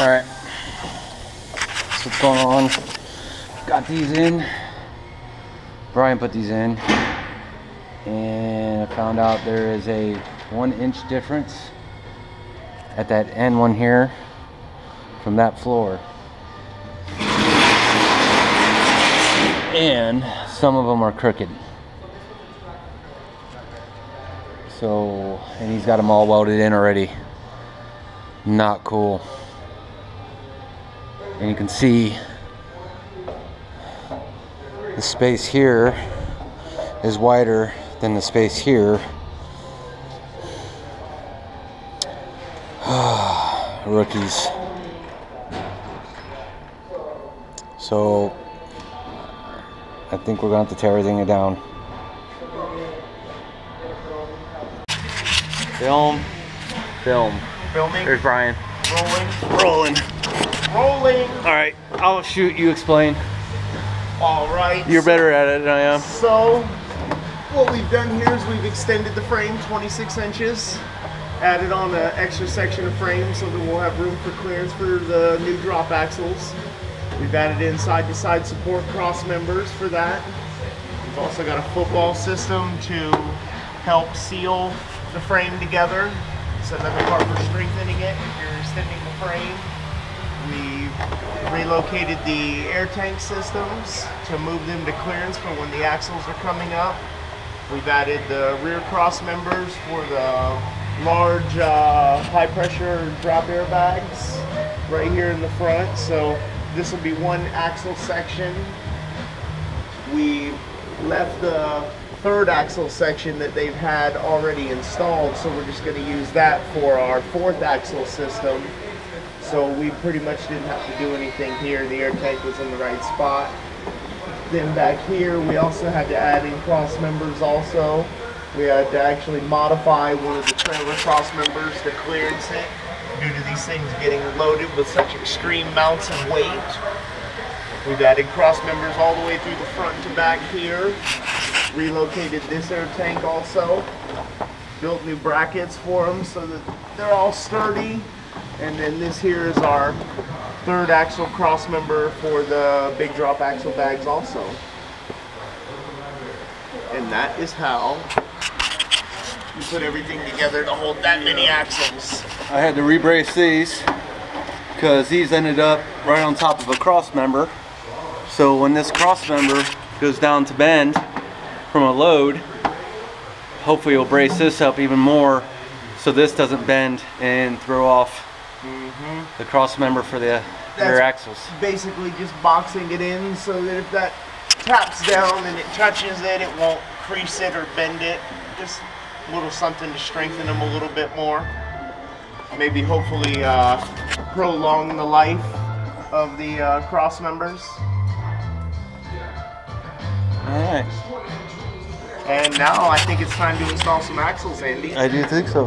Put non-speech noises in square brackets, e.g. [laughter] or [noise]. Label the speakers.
Speaker 1: Alright. That's what's going on. Got these in. Brian put these in. And I found out there is a one inch difference at that end one here from that floor. And some of them are crooked. So, and he's got them all welded in already. Not cool. And you can see the space here is wider than the space here. [sighs] Rookies. So I think we're gonna have to tear everything down. Film. Film.
Speaker 2: Filming,
Speaker 1: There's Brian.
Speaker 2: rolling,
Speaker 1: Rolling.
Speaker 2: Rolling.
Speaker 1: All right, I'll shoot. You explain.
Speaker 2: All right.
Speaker 1: You're better at it than I am.
Speaker 2: So, what we've done here is we've extended the frame 26 inches, added on an extra section of frame so that we'll have room for clearance for the new drop axles. We've added in side-to-side support cross members for that. We've also got a football system to help seal the frame together. It's another part for strengthening it. If you're extending the frame, relocated the air tank systems to move them to clearance for when the axles are coming up. We've added the rear cross members for the large uh, high pressure drop airbags right here in the front. So this will be one axle section. We left the third axle section that they've had already installed, so we're just going to use that for our fourth axle system. So we pretty much didn't have to do anything here. The air tank was in the right spot. Then back here, we also had to add in cross members also. We had to actually modify one of the trailer cross members to clearance it due to these things getting loaded with such extreme amounts of weight. We've added cross members all the way through the front to back here. Relocated this air tank also. Built new brackets for them so that they're all sturdy. And then this here is our third axle cross member for the big drop axle bags also. And that is how you put everything together to hold that many axles.
Speaker 1: I had to rebrace these because these ended up right on top of a cross member. So when this cross member goes down to bend from a load, hopefully it'll brace this up even more so this doesn't bend and throw off the cross member for the rear axles.
Speaker 2: Basically just boxing it in so that if that taps down and it touches it, it won't crease it or bend it. Just a little something to strengthen them a little bit more. Maybe hopefully uh, prolong the life of the uh, cross members.
Speaker 1: Alright,
Speaker 2: And now I think it's time to install some axles, Andy.
Speaker 1: I do think so.